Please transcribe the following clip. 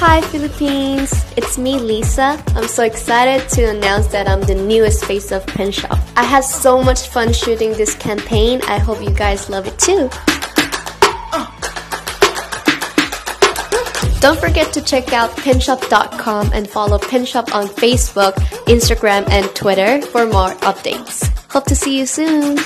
Hi Philippines! It's me, Lisa. I'm so excited to announce that I'm the newest face of Penshoppe. I had so much fun shooting this campaign. I hope you guys love it too. Don't forget to check out penshoppe.com and follow Penshoppe on Facebook, Instagram, and Twitter for more updates. Hope to see you soon.